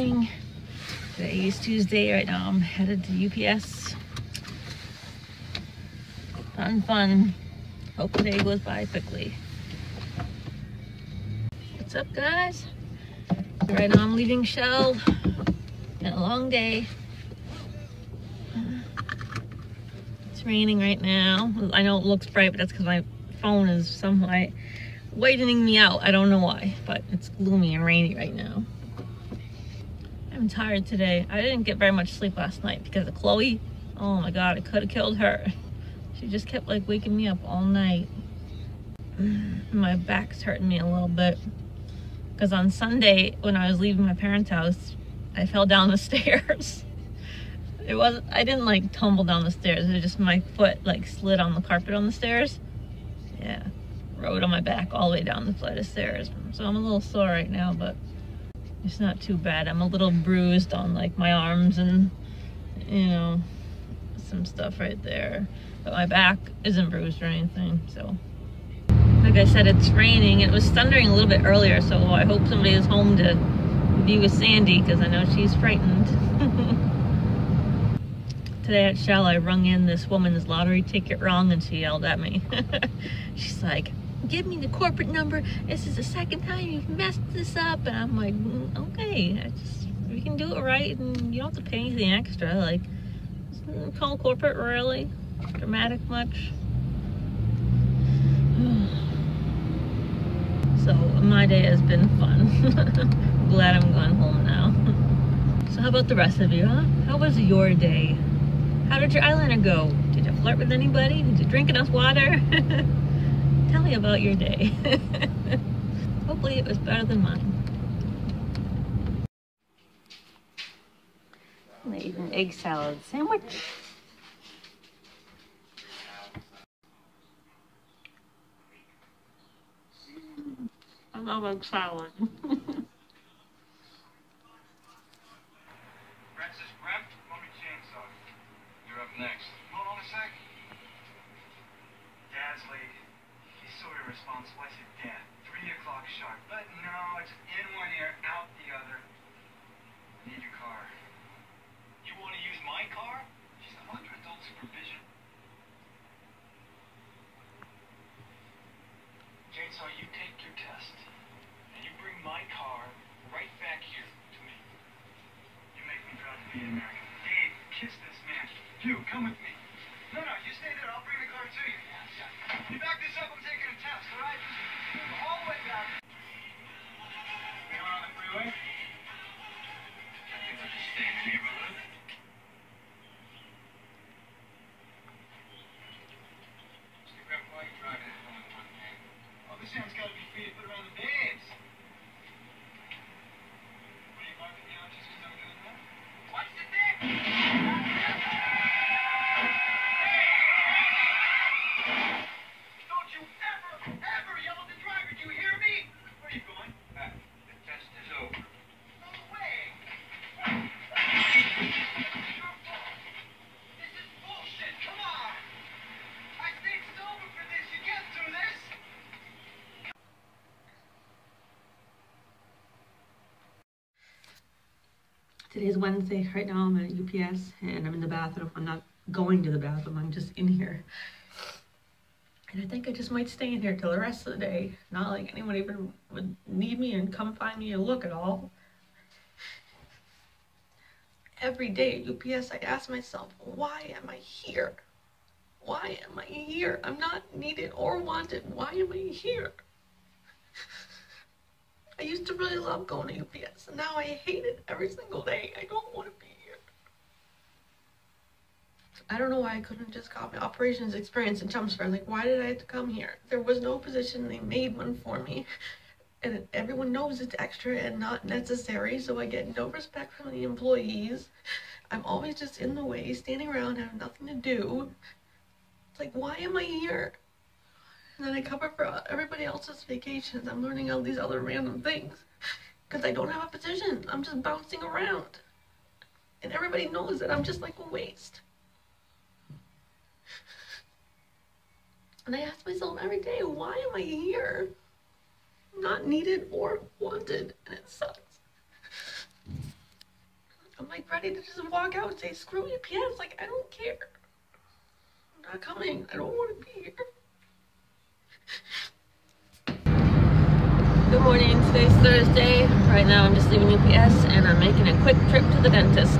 morning. Today is Tuesday. Right now I'm headed to UPS. Fun, fun. Hope the day goes by quickly. What's up, guys? Right now I'm leaving Shell. Been a long day. It's raining right now. I know it looks bright, but that's because my phone is somewhat whitening me out. I don't know why, but it's gloomy and rainy right now. I'm tired today. I didn't get very much sleep last night because of Chloe. Oh my God, I could have killed her. She just kept like waking me up all night. My back's hurting me a little bit. Because on Sunday, when I was leaving my parents' house, I fell down the stairs. It wasn't, I didn't like tumble down the stairs. It was just my foot like slid on the carpet on the stairs. Yeah, rode on my back all the way down the flight of stairs. So I'm a little sore right now, but it's not too bad. I'm a little bruised on like my arms and, you know, some stuff right there. But my back isn't bruised or anything, so. Like I said, it's raining. It was thundering a little bit earlier, so I hope somebody is home to be with Sandy because I know she's frightened. Today at Shell, I rung in this woman's lottery ticket wrong and she yelled at me. She's like, give me the corporate number. This is the second time you've messed this up. And I'm like, mm, okay, I just, we can do it right and you don't have to pay anything extra. Like, call corporate really dramatic much. so my day has been fun. Glad I'm going home now. so how about the rest of you, huh? How was your day? How did your eyeliner go? Did you flirt with anybody? Did you drink enough water? Tell me about your day. Hopefully it was better than mine. I'm gonna eat an egg salad sandwich. I love egg salad. Francis Brent, Mommy Chainsaw. You're up next. Hold on a sec. Dad's late. He's so irresponsible. I said, Dad, three sharp. But no, it's in one ear, out the other. I need your car. You want to use my car? She's under adult supervision. Chainsaw, you take your test. And you bring my car right back here to me. You make me proud to be an American. Dave, kiss this man. You, come with me. Today's Wednesday. Right now I'm at UPS and I'm in the bathroom. I'm not going to the bathroom. I'm just in here. And I think I just might stay in here till the rest of the day. Not like anyone even would need me and come find me or look at all. Every day at UPS I ask myself, why am I here? Why am I here? I'm not needed or wanted. Why am I here? I used to really love going to UPS, and now I hate it every single day. I don't want to be here. I don't know why I couldn't just got my operations experience in Chelmsford. Like, why did I have to come here? There was no position. They made one for me. And everyone knows it's extra and not necessary, so I get no respect from the employees. I'm always just in the way, standing around, have nothing to do. It's like, why am I here? And then I cover for everybody else's vacations. I'm learning all these other random things because I don't have a position. I'm just bouncing around. And everybody knows that I'm just like a waste. And I ask myself every day, why am I here? Not needed or wanted, and it sucks. I'm like ready to just walk out and say, screw UPS. Like, I don't care. I'm not coming. I don't want to be here. Good morning. Today's Thursday. Right now I'm just leaving UPS and I'm making a quick trip to the dentist.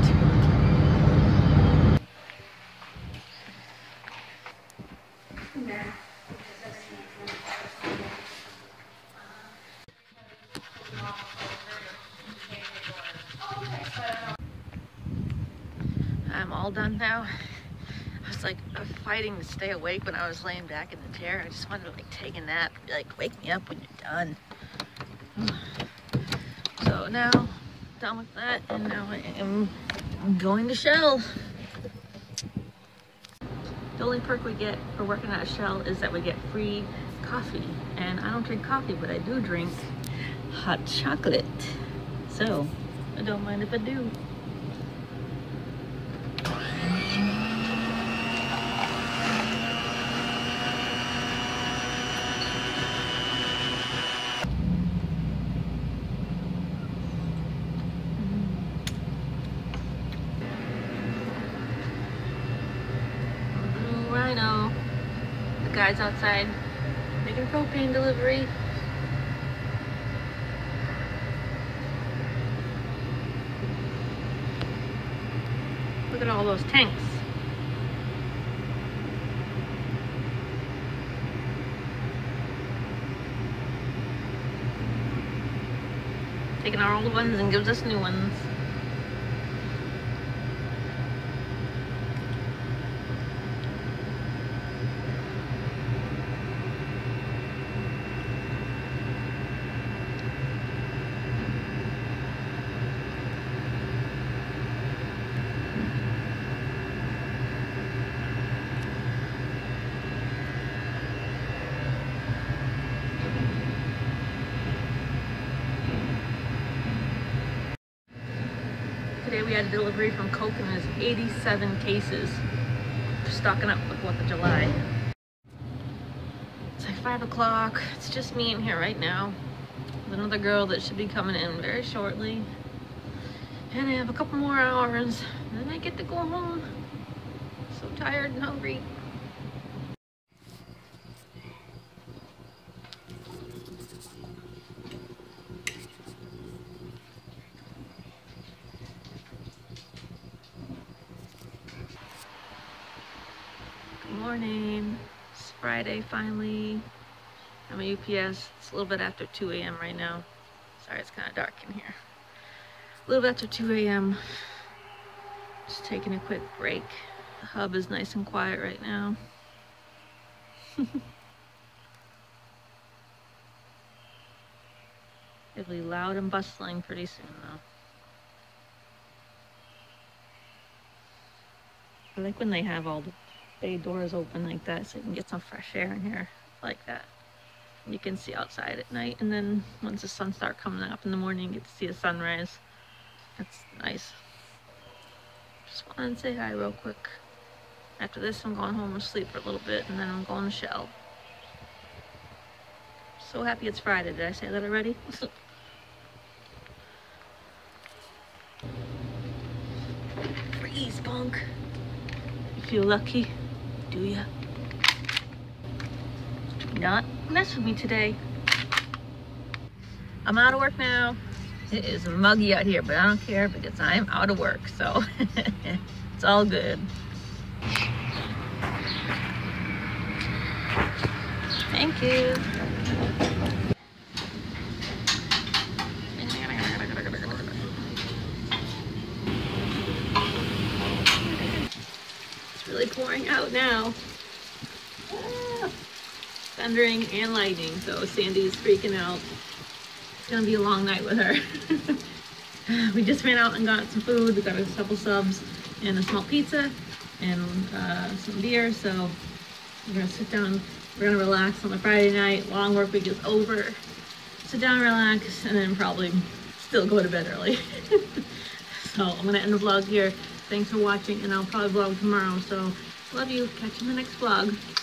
I'm all done now. I was like fighting to stay awake when I was laying back in the chair. I just wanted to like take a nap, be like wake me up when you're done. So now, done with that, and now I am going to Shell. The only perk we get for working at Shell is that we get free coffee. And I don't drink coffee, but I do drink hot chocolate. So, I don't mind if I do. Guy's outside making propane delivery. Look at all those tanks. Taking our old ones and gives us new ones. Today we had delivery from Coke and there's 87 cases. Stocking up with 4th of July. It's like 5 o'clock. It's just me in here right now. With another girl that should be coming in very shortly. And I have a couple more hours. And then I get to go home. So tired and hungry. Good morning. It's Friday finally. I'm at UPS. It's a little bit after 2 a.m. right now. Sorry, it's kind of dark in here. A little bit after 2 a.m. Just taking a quick break. The hub is nice and quiet right now. It'll be loud and bustling pretty soon though. I like when they have all the bay doors open like that so you can get some fresh air in here like that. You can see outside at night and then once the sun starts coming up in the morning you get to see the sunrise. That's nice. Just wanted to say hi real quick. After this I'm going home and sleep for a little bit and then I'm going to Shell. So happy it's Friday. Did I say that already? Freeze, punk. You feel lucky, do ya? Not mess with me today. I'm out of work now. It is muggy out here, but I don't care because I'm out of work, so it's all good. Thank you. It's really pouring out now. Ah, Thundering and lightning, so Sandy's freaking out. It's gonna be a long night with her. we just ran out and got some food. We got a couple subs and a small pizza and uh, some beer. So we're gonna sit down. We're gonna relax on the Friday night. Long work week is over. Sit down, relax, and then probably still go to bed early. so I'm gonna end the vlog here. Thanks for watching, and I'll probably vlog tomorrow. So love you. Catch you in the next vlog.